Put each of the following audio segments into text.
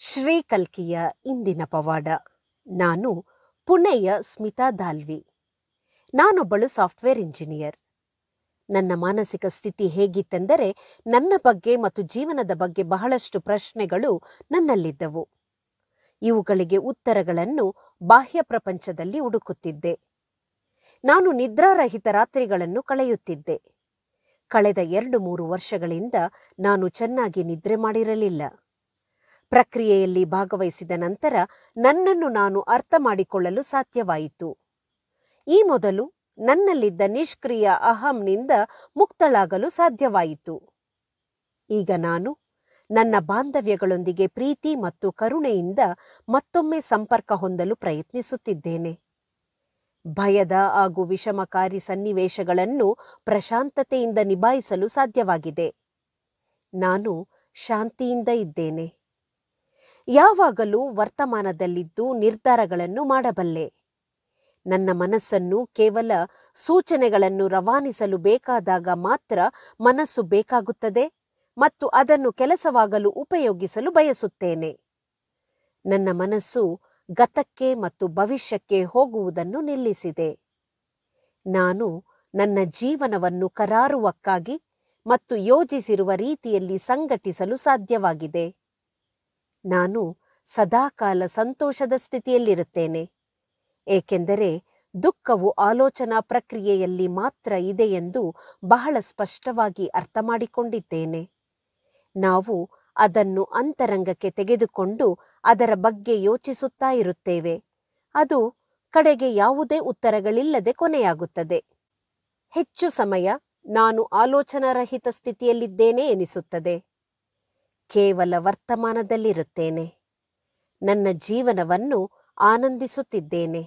ಶ್ರೀಕಲ್ಕಿಯ ಇಂದಿನ ಪವಾಡ. ನಾನು ಪುಣೆಯ ಸ್ಮಿತಾ ದಾಲ್ವಿ. ನಾನೊಬ್ಬಳು ಸಾಫ್ಟ್ವೇರ್ ಇಂಜಿನಿಯರ್. ನನ್ನ ಮಾನಸಿಕ ಸ್ಥಿತಿ ಹೇಗಿತ್ತೆಂದರೆ ನನ್ನ ಬಗ್ಗೆ ಮತ್ತು ಜೀವನದ ಬಗ್ಗೆ ಬಹಳಷ್ಟು ಪ್ರಶ್ನೆಗಳು ನನ್ನಲ್ಲಿದ್ದವು. ಇವುಗಳಿಗೆ ಉತ್ತರಗಳನ್ನು ಬಾಹ್ಯ ಪ್ರಪಂಚದಲ್ಲಿ ಹುಡುಕುತ್ತಿದ್ದೆ. ನಾನು ನಿದ್ರಾರಹಿತ ರಾತ್ರಿಗಳನ್ನು ಕಳೆಯುತ್ತಿದ್ದೆ. ಕಳೆದ ಎರಡು ಮೂರು ವರ್ಷಗಳಿಂದ ನಾನು ಚೆನ್ನಾಗಿ ನಿದ್ರೆ ಮಾಡಿರಲಿಲ್ಲ. ಪ್ರಕ್ರಿಯೆಯಲ್ಲಿ ಭಾಗವಹಿಸಿದ ನಂತರ ನನ್ನನ್ನು ನಾನು ಅರ್ಥ ಮಾಡಿಕೊಳ್ಳಲು ಸಾಧ್ಯವಾಯಿತು. ಈ ಮೊದಲು ನನ್ನಲ್ಲಿದ್ದ ನಿಷ್ಕ್ರಿಯ ಅಹಂನಿಂದ ಮುಕ್ತಳಾಗಲು ಸಾಧ್ಯವಾಯಿತು. ಈಗ ನಾನು ನನ್ನ ಬಾಂಧವ್ಯಗಳೊಂದಿಗೆ ಪ್ರೀತಿ ಮತ್ತು ಕರುಣೆಯಿಂದ ಮತ್ತೊಮ್ಮೆ ಸಂಪರ್ಕ ಹೊಂದಲು ಪ್ರಯತ್ನಿಸುತ್ತಿದ್ದೇನೆ. ಭಯದ ಹಾಗೂ ವಿಷಮಕಾರಿ ಸನ್ನಿವೇಶಗಳನ್ನು ಪ್ರಶಾಂತತೆಯಿಂದ ನಿಭಾಯಿಸಲು ಸಾಧ್ಯವಾಗಿದೆ. ನಾನು ಶಾಂತಿಯಿಂದ ಇದ್ದೇನೆ. ಯಾವಾಗಲೂ ವರ್ತಮಾನದಲ್ಲಿದ್ದು ನಿರ್ಧಾರಗಳನ್ನು ಮಾಡಬಲ್ಲೆ. ನನ್ನ ಮನಸ್ಸನ್ನು ಕೇವಲ ಸೂಚನೆಗಳನ್ನು ರವಾನಿಸಲು ಬೇಕಾದಾಗ ಮಾತ್ರ ಮನಸ್ಸು ಬೇಕಾಗುತ್ತದೆ ಮತ್ತು ಅದನ್ನು ಕೆಲಸವಾಗಲು ಉಪಯೋಗಿಸಲು ಬಯಸುತ್ತೇನೆ. ನನ್ನ ಮನಸ್ಸು ಗತಕ್ಕೆ ಮತ್ತು ಭವಿಷ್ಯಕ್ಕೆ ಹೋಗುವುದನ್ನು ನಿಲ್ಲಿಸಿದೆ. ನಾನು ನನ್ನ ಜೀವನವನ್ನು ಕರಾರುವಕ್ಕಾಗಿ ಮತ್ತು ಯೋಜಿಸಿರುವ ರೀತಿಯಲ್ಲಿ ಸಂಘಟಿಸಲು ಸಾಧ್ಯವಾಗಿದೆ. ನಾನು ಸದಾಕಾಲ ಸಂತೋಷದ ಸ್ಥಿತಿಯಲ್ಲಿರುತ್ತೇನೆ. ಏಕೆಂದರೆ ದುಃಖವು ಆಲೋಚನಾ ಪ್ರಕ್ರಿಯೆಯಲ್ಲಿ ಮಾತ್ರ ಇದೆ ಎಂದು ಬಹಳ ಸ್ಪಷ್ಟವಾಗಿ ಅರ್ಥ ಮಾಡಿಕೊಂಡಿದ್ದೇನೆ ನಾವು ಅದನ್ನು ಅಂತರಂಗಕ್ಕೆ ತೆಗೆದುಕೊಂಡು ಅದರ ಬಗ್ಗೆ ಯೋಚಿಸುತ್ತಾ ಇರುತ್ತೇವೆ. ಅದು ಕಡೆಗೆ ಯಾವುದೇ ಉತ್ತರಗಳಿಲ್ಲದೆ ಕೊನೆಯಾಗುತ್ತದೆ. ಹೆಚ್ಚು ಸಮಯ ನಾನು ಆಲೋಚನಾರಹಿತ ಸ್ಥಿತಿಯಲ್ಲಿದ್ದೇನೆ ಎನಿಸುತ್ತದೆ. ಕೇವಲ ವರ್ತಮಾನದಲ್ಲಿರುತ್ತೇನೆ. ನನ್ನ ಜೀವನವನ್ನು ಆನಂದಿಸುತ್ತಿದ್ದೇನೆ.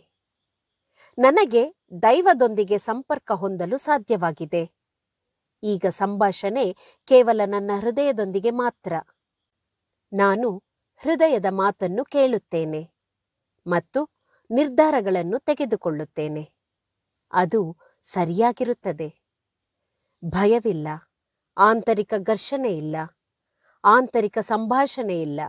ನನಗೆ ದೈವದೊಂದಿಗೆ ಸಂಪರ್ಕ ಹೊಂದಲು ಸಾಧ್ಯವಾಗಿದೆ. ಈಗ ಸಂಭಾಷಣೆ ಕೇವಲ ನನ್ನ ಹೃದಯದೊಂದಿಗೆ ಮಾತ್ರ. ನಾನು ಹೃದಯದ ಮಾತನ್ನು ಕೇಳುತ್ತೇನೆ ಮತ್ತು ನಿರ್ಧಾರಗಳನ್ನು ತೆಗೆದುಕೊಳ್ಳುತ್ತೇನೆ. ಅದು ಸರಿಯಾಗಿರುತ್ತದೆ. ಭಯವಿಲ್ಲ. ಆಂತರಿಕ ಘರ್ಷಣೆ ಇಲ್ಲ. ಆಂತರಿಕ ಸಂಭಾಷಣೆ ಇಲ್ಲ.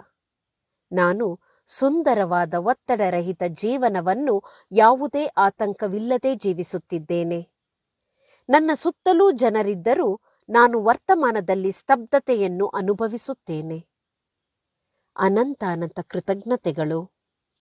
ನಾನು ಸುಂದರವಾದ ಒತ್ತಡರಹಿತ ಜೀವನವನ್ನು ಯಾವುದೇ ಆತಂಕವಿಲ್ಲದೆ ಜೀವಿಸುತ್ತಿದ್ದೇನೆ. ನನ್ನ ಸುತ್ತಲೂ ಜನರಿದ್ದರೂ ನಾನು ವರ್ತಮಾನದಲ್ಲಿ ಸ್ತಬ್ಧತೆಯನ್ನು ಅನುಭವಿಸುತ್ತೇನೆ. ಅನಂತಾನಂತ ಅನಂತ ಕೃತಜ್ಞತೆಗಳು.